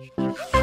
Oh! you.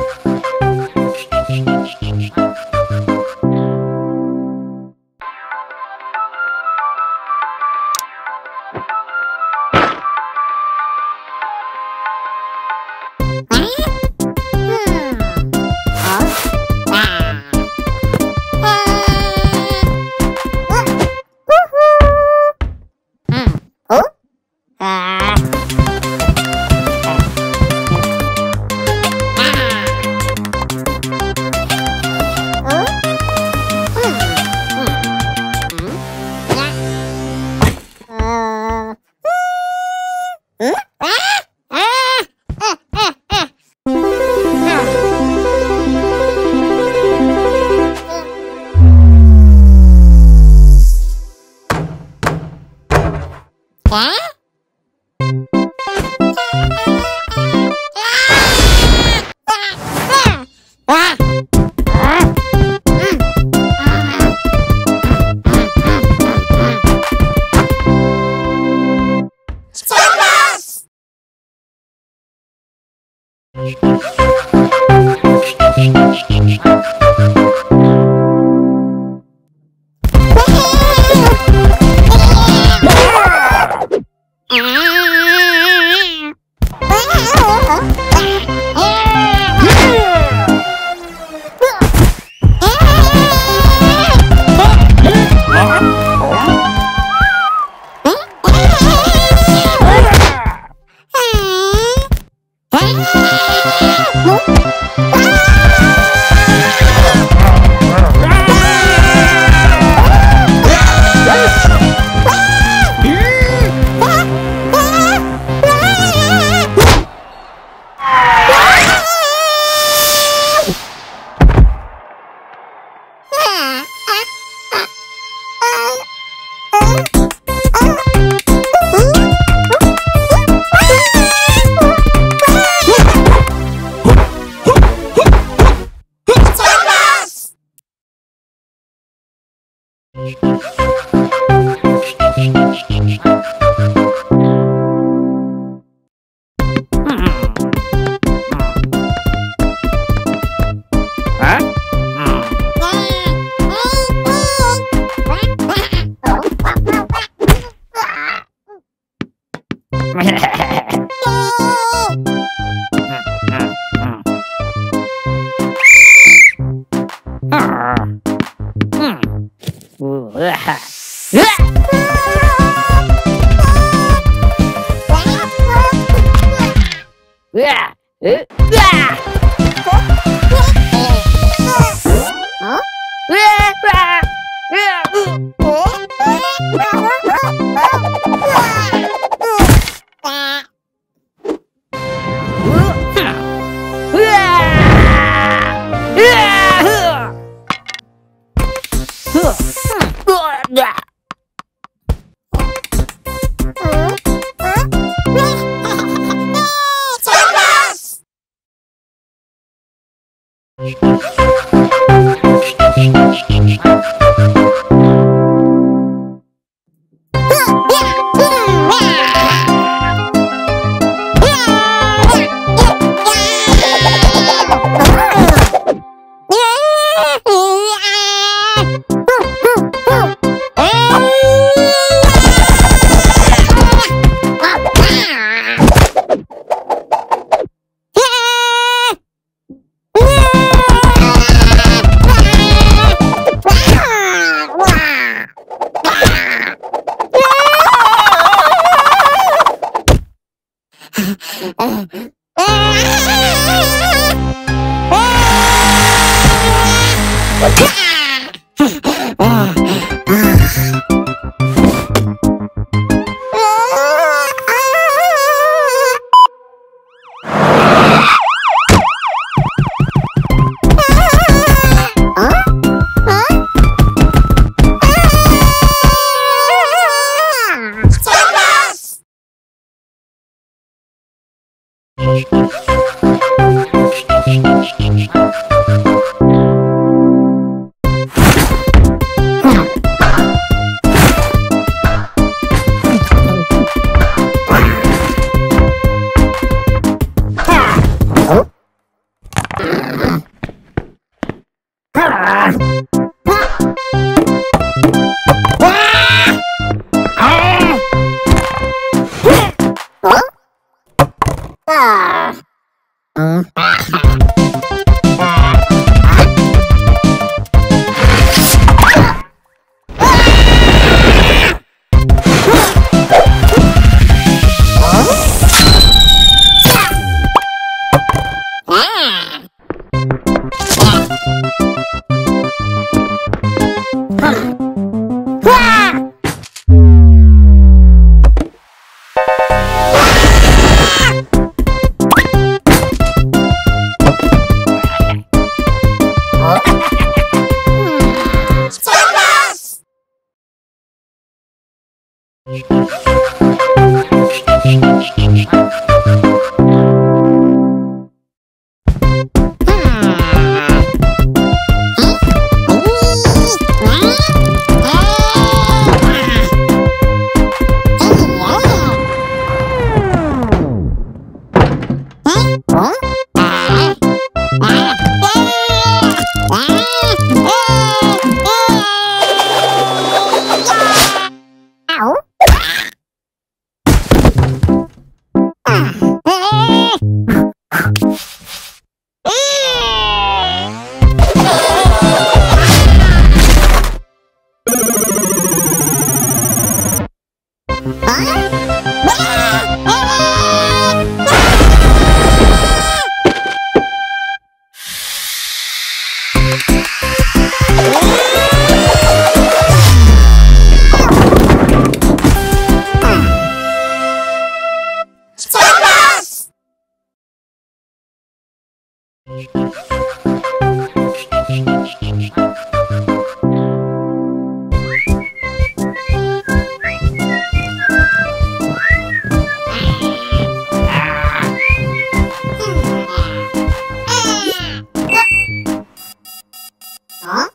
は？あ Ugh. Huh?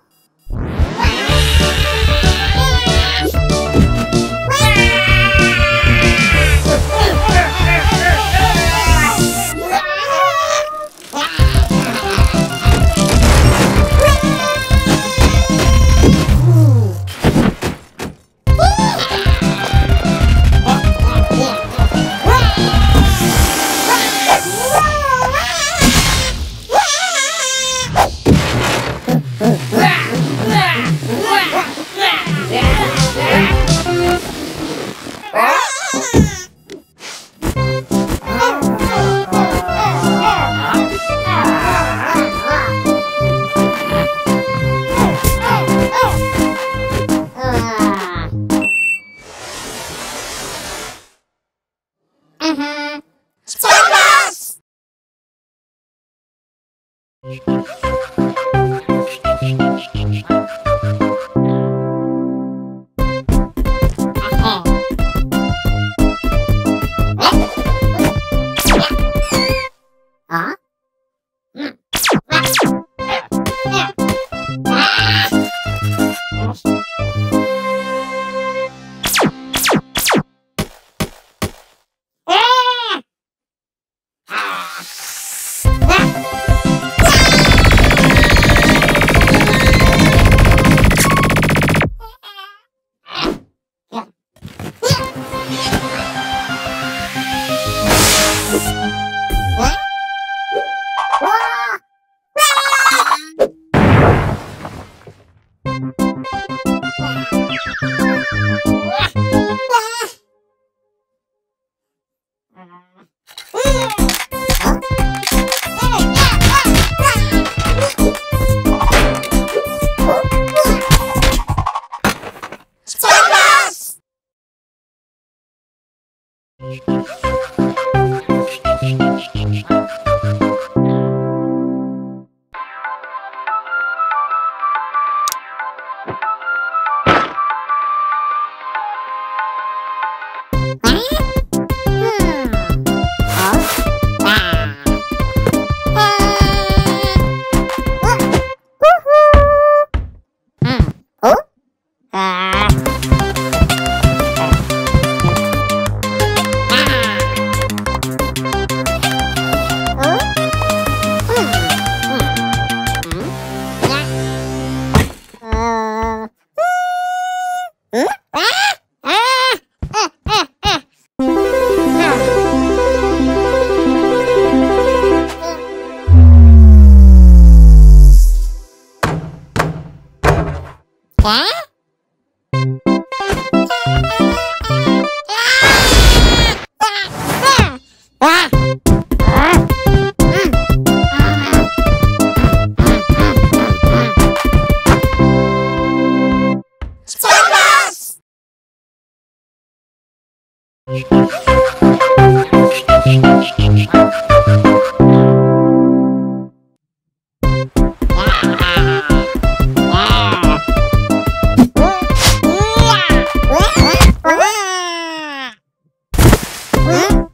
응? 아! Huh?